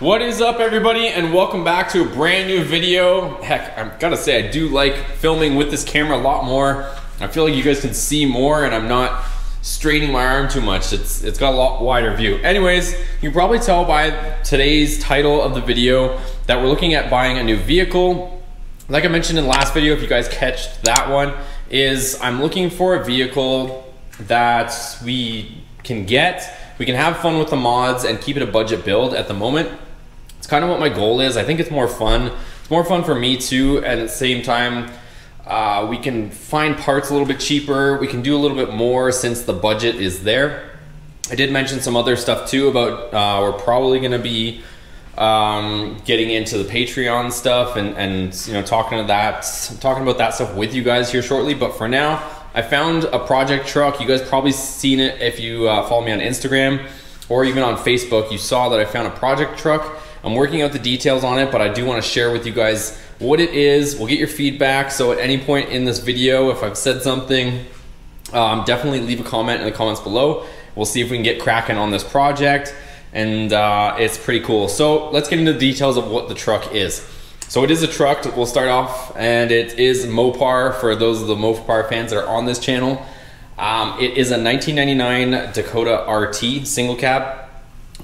What is up everybody and welcome back to a brand new video. Heck, I gotta say I do like filming with this camera a lot more. I feel like you guys can see more and I'm not straining my arm too much. It's It's got a lot wider view. Anyways, you can probably tell by today's title of the video that we're looking at buying a new vehicle. Like I mentioned in the last video, if you guys catch that one, is I'm looking for a vehicle that we can get we can have fun with the mods and keep it a budget build at the moment kind of what my goal is. I think it's more fun. It's more fun for me too. And at the same time, uh, we can find parts a little bit cheaper. We can do a little bit more since the budget is there. I did mention some other stuff too about uh, we're probably going to be um, getting into the Patreon stuff and, and you know talking to that talking about that stuff with you guys here shortly. But for now, I found a project truck. You guys probably seen it if you uh, follow me on Instagram or even on Facebook. You saw that I found a project truck I'm working out the details on it, but I do want to share with you guys what it is. We'll get your feedback. So at any point in this video, if I've said something, um, definitely leave a comment in the comments below. We'll see if we can get cracking on this project and uh, it's pretty cool. So let's get into the details of what the truck is. So it is a truck, we'll start off, and it is Mopar for those of the Mopar fans that are on this channel. Um, it is a 1999 Dakota RT single cab.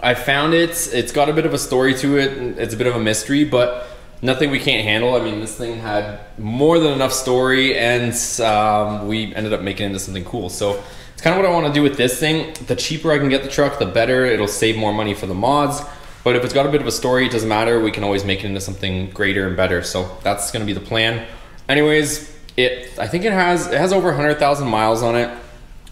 I found it. It's got a bit of a story to it. It's a bit of a mystery, but nothing we can't handle. I mean, this thing had more than enough story, and um, we ended up making it into something cool. So it's kind of what I want to do with this thing. The cheaper I can get the truck, the better. It'll save more money for the mods. But if it's got a bit of a story, it doesn't matter. We can always make it into something greater and better. So that's going to be the plan. Anyways, it I think it has it has over 100,000 miles on it.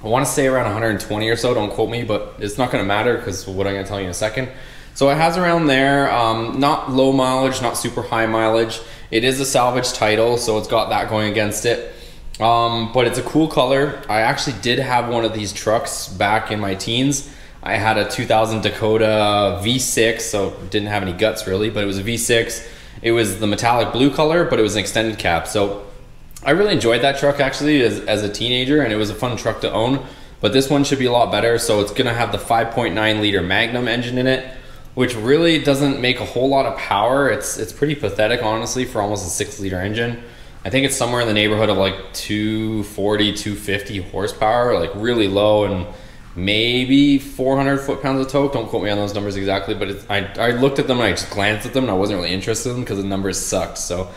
I want to say around 120 or so. Don't quote me, but it's not going to matter because what I'm going to tell you in a second. So it has around there, um, not low mileage, not super high mileage. It is a salvage title, so it's got that going against it. Um, but it's a cool color. I actually did have one of these trucks back in my teens. I had a 2000 Dakota V6, so didn't have any guts really, but it was a V6. It was the metallic blue color, but it was an extended cab. So I really enjoyed that truck actually as, as a teenager and it was a fun truck to own. But this one should be a lot better. So it's gonna have the 5.9 liter Magnum engine in it, which really doesn't make a whole lot of power. It's, it's pretty pathetic honestly for almost a six liter engine. I think it's somewhere in the neighborhood of like 240, 250 horsepower, like really low and maybe 400 foot pounds of torque. Don't quote me on those numbers exactly, but I, I looked at them and I just glanced at them and I wasn't really interested in them because the numbers sucked. So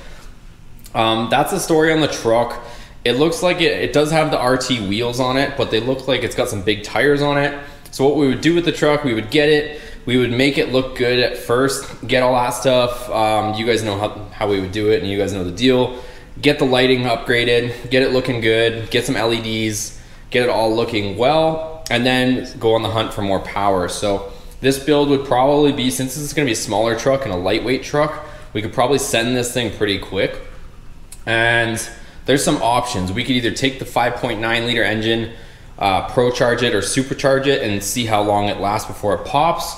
um, that's the story on the truck. It looks like it, it does have the RT wheels on it, but they look like it's got some big tires on it. So what we would do with the truck, we would get it, we would make it look good at first, get all that stuff. Um, you guys know how, how we would do it and you guys know the deal. Get the lighting upgraded, get it looking good, get some LEDs, get it all looking well, and then go on the hunt for more power. So this build would probably be, since this is gonna be a smaller truck and a lightweight truck, we could probably send this thing pretty quick. And there's some options. We could either take the 5.9 liter engine, uh, pro charge it or supercharge it and see how long it lasts before it pops.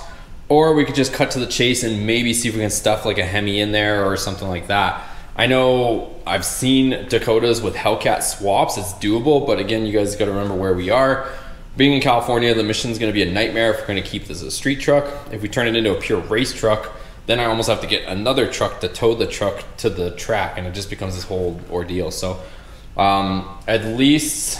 Or we could just cut to the chase and maybe see if we can stuff like a Hemi in there or something like that. I know I've seen Dakotas with Hellcat swaps. It's doable, but again, you guys got to remember where we are. Being in California, the mission is going to be a nightmare if we're going to keep this as a street truck. If we turn it into a pure race truck, then I almost have to get another truck to tow the truck to the track, and it just becomes this whole ordeal. So, um, at least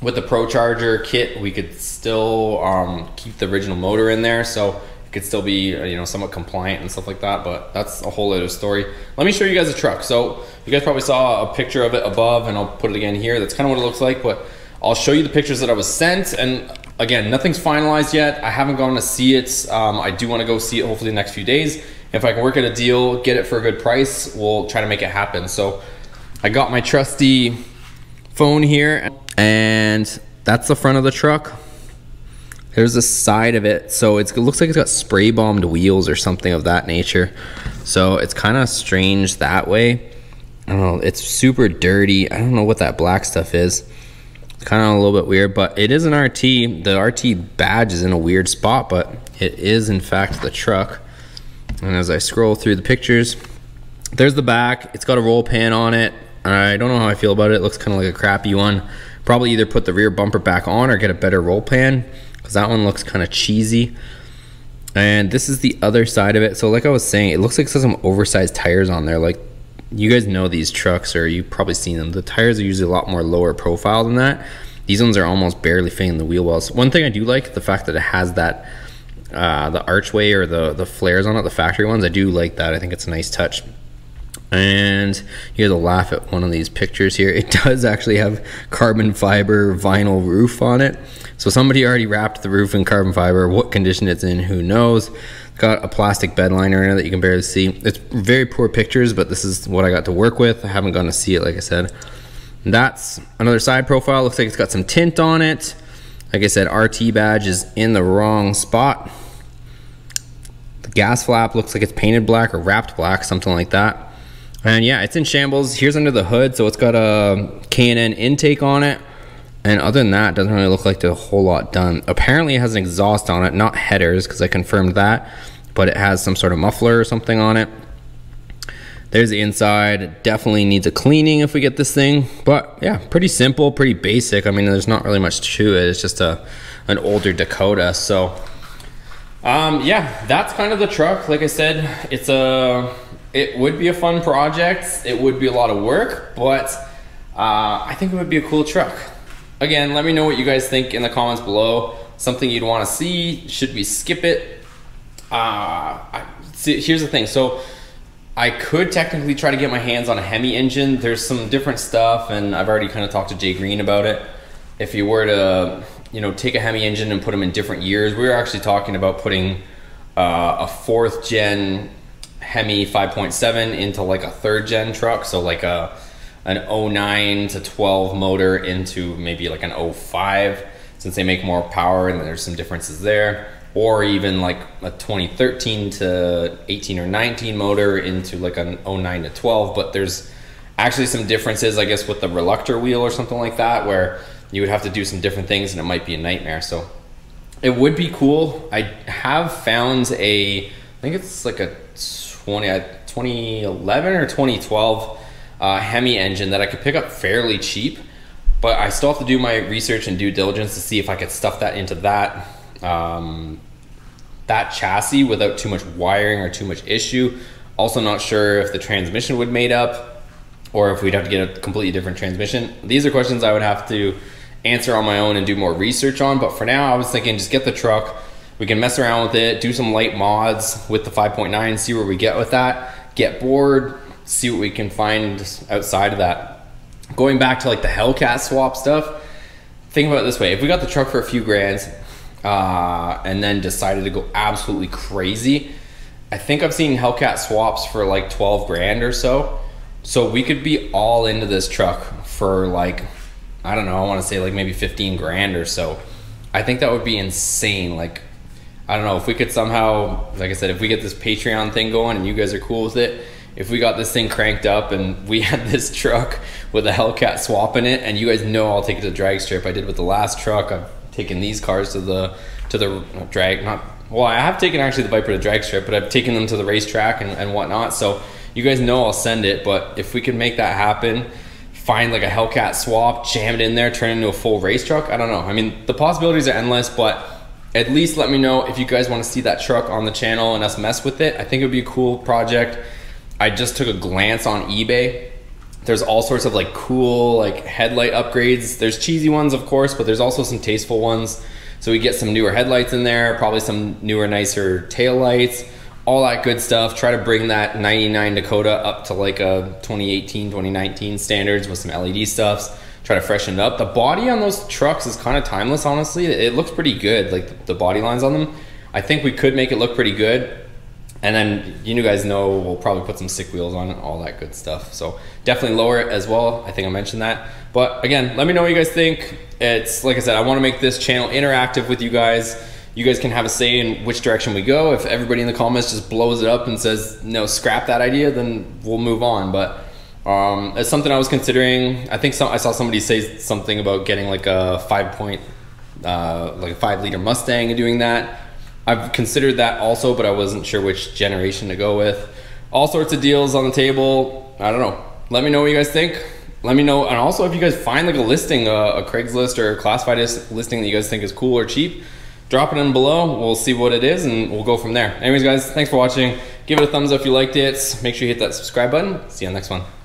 with the Pro Charger kit, we could still um, keep the original motor in there, so it could still be you know somewhat compliant and stuff like that. But that's a whole other story. Let me show you guys the truck. So you guys probably saw a picture of it above, and I'll put it again here. That's kind of what it looks like, but I'll show you the pictures that I was sent, and again, nothing's finalized yet. I haven't gone to see it. Um, I do want to go see it hopefully the next few days. If I can work at a deal, get it for a good price, we'll try to make it happen. So I got my trusty phone here and that's the front of the truck. Here's the side of it. So it looks like it's got spray bombed wheels or something of that nature. So it's kind of strange that way. I don't know. It's super dirty. I don't know what that black stuff is kind of a little bit weird, but it is an RT. The RT badge is in a weird spot, but it is in fact the truck. And as I scroll through the pictures, there's the back. It's got a roll pan on it. I don't know how I feel about it. It looks kind of like a crappy one. Probably either put the rear bumper back on or get a better roll pan because that one looks kind of cheesy. And this is the other side of it. So like I was saying, it looks like some oversized tires on there. Like you guys know these trucks or you've probably seen them. The tires are usually a lot more lower profile than that. These ones are almost barely fitting the wheel wells. One thing I do like, the fact that it has that uh, the archway or the, the flares on it, the factory ones, I do like that. I think it's a nice touch. And you guys will laugh at one of these pictures here. It does actually have carbon fiber vinyl roof on it. So somebody already wrapped the roof in carbon fiber. What condition it's in, who knows. Got a plastic bed liner that you can barely see. It's very poor pictures, but this is what I got to work with. I haven't gone to see it, like I said. That's another side profile. Looks like it's got some tint on it. Like I said, RT badge is in the wrong spot. The gas flap looks like it's painted black or wrapped black, something like that. And yeah, it's in shambles. Here's under the hood, so it's got a K&N intake on it. And other than that, doesn't really look like there's a whole lot done. Apparently it has an exhaust on it, not headers, because I confirmed that. But it has some sort of muffler or something on it. There's the inside. It definitely needs a cleaning if we get this thing. But yeah, pretty simple, pretty basic. I mean, there's not really much to it. It's just a an older Dakota. So um, yeah, that's kind of the truck. Like I said, it's a it would be a fun project. It would be a lot of work, but uh, I think it would be a cool truck. Again, let me know what you guys think in the comments below. Something you'd want to see? Should we skip it? Uh, I, see, here's the thing. So I could technically try to get my hands on a Hemi engine. There's some different stuff, and I've already kind of talked to Jay Green about it. If you were to, you know, take a Hemi engine and put them in different years, we were actually talking about putting uh, a fourth gen Hemi 5.7 into like a third gen truck, so like a an 09 to 12 motor into maybe like an 05, since they make more power and there's some differences there. Or even like a 2013 to 18 or 19 motor into like an 09 to 12 but there's actually some differences i guess with the reluctor wheel or something like that where you would have to do some different things and it might be a nightmare. So it would be cool. I have found a i think it's like a 20 uh, 2011 or 2012 uh, hemi engine that i could pick up fairly cheap but i still have to do my research and due diligence to see if i could stuff that into that um, that chassis without too much wiring or too much issue. Also not sure if the transmission would made up or if we'd have to get a completely different transmission. These are questions I would have to answer on my own and do more research on. But for now, I was thinking just get the truck. We can mess around with it, do some light mods with the 5.9, see where we get with that. Get bored, see what we can find outside of that. Going back to like the Hellcat swap stuff, think about it this way. If we got the truck for a few grand, uh, and then decided to go absolutely crazy. I think I've seen Hellcat swaps for like 12 grand or so. So we could be all into this truck for like, I don't know, I want to say like maybe 15 grand or so. I think that would be insane. Like, I don't know if we could somehow, like I said, if we get this Patreon thing going and you guys are cool with it, if we got this thing cranked up and we had this truck with a Hellcat swap in it, and you guys know I'll take it to the drag strip. I did with the last truck. I've taken these cars to the to the drag not well I have taken actually the Viper to the drag strip but I've taken them to the racetrack and, and whatnot so you guys know I'll send it but if we can make that happen find like a Hellcat swap jam it in there turn it into a full race truck I don't know I mean the possibilities are endless but at least let me know if you guys want to see that truck on the channel and us mess with it I think it would be a cool project I just took a glance on eBay there's all sorts of like cool like headlight upgrades. There's cheesy ones, of course, but there's also some tasteful ones. So we get some newer headlights in there, probably some newer, nicer tail lights, all that good stuff. Try to bring that 99 Dakota up to like a 2018, 2019 standards with some LED stuffs. Try to freshen it up. The body on those trucks is kind of timeless, honestly. It looks pretty good, like the body lines on them. I think we could make it look pretty good. And then you guys know we'll probably put some sick wheels on it, all that good stuff. So definitely lower it as well. I think I mentioned that. But again, let me know what you guys think. It's like I said, I want to make this channel interactive with you guys. You guys can have a say in which direction we go. If everybody in the comments just blows it up and says no, scrap that idea, then we'll move on. But um, it's something I was considering. I think some, I saw somebody say something about getting like a five point, uh, like a five liter Mustang and doing that. I've considered that also, but I wasn't sure which generation to go with. All sorts of deals on the table. I don't know. Let me know what you guys think. Let me know, and also if you guys find like a listing, uh, a Craigslist or a classified listing that you guys think is cool or cheap, drop it in below. We'll see what it is and we'll go from there. Anyways, guys, thanks for watching. Give it a thumbs up if you liked it. Make sure you hit that subscribe button. See you on the next one.